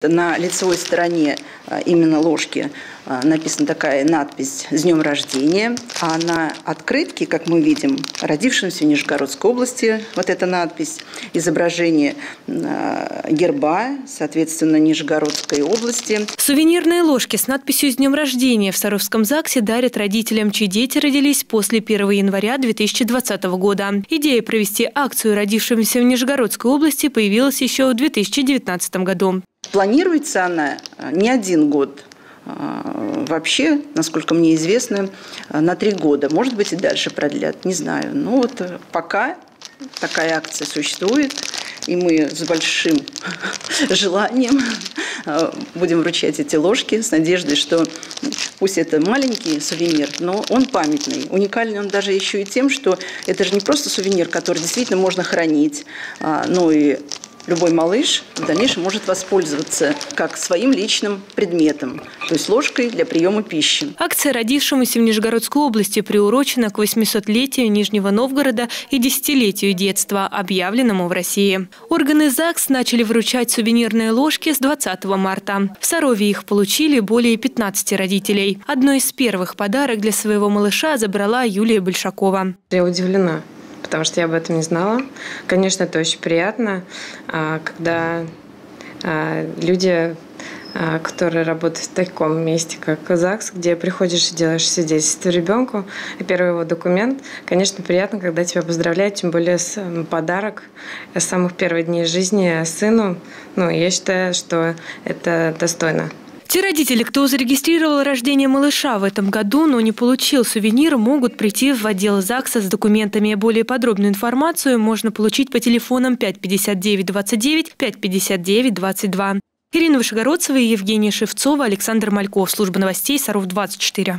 На лицевой стороне а, именно ложки а, написана такая надпись «С днем рождения», а на открытке, как мы видим, родившемся в Нижегородской области, вот эта надпись, изображение а, герба, соответственно, Нижегородской области. Сувенирные ложки с надписью «С днем рождения» в Саровском ЗАГСе дарят родителям, чьи дети родились после 1 января 2020 года. Идея провести акцию родившимся в Нижегородской области появилась еще в 2019 году. Планируется она э, не один год, а, вообще, насколько мне известно, э, на три года. Может быть, и дальше продлят, не знаю. Но вот э, пока такая акция существует, и мы с большим желанием будем вручать эти ложки с надеждой, что пусть это маленький сувенир, но он памятный. Уникальный он даже еще и тем, что это же не просто сувенир, который действительно можно хранить, а, но и любой малыш в дальнейшем может воспользоваться как своим личным предметом, то есть ложкой для приема пищи. Акция родившемуся в Нижегородской области приурочена к 800-летию Нижнего Новгорода и десятилетию детства, объявленному в России. Органы ЗАГС начали вручать сувенирные ложки с 20 марта. В Сарове их получили более 15 родителей. Одной из первых подарок для своего малыша забрала Юлия Большакова. Я удивлена потому что я об этом не знала. Конечно, это очень приятно, а, когда а, люди а, которые работают в таком месте, как ЗАГС, где приходишь и делаешь свидетельство ребенку, первый его документ. Конечно, приятно, когда тебя поздравляют, тем более с подарок с самых первых дней жизни сыну. Ну, я считаю, что это достойно. Те родители, кто зарегистрировал рождение малыша в этом году, но не получил сувенир, могут прийти в отдел ЗАГСа с документами. Более подробную информацию можно получить по телефонам 55929, 55922. Ирина Вышегородцева Евгения Шевцова, Александр Мальков. Служба новостей Саров 24.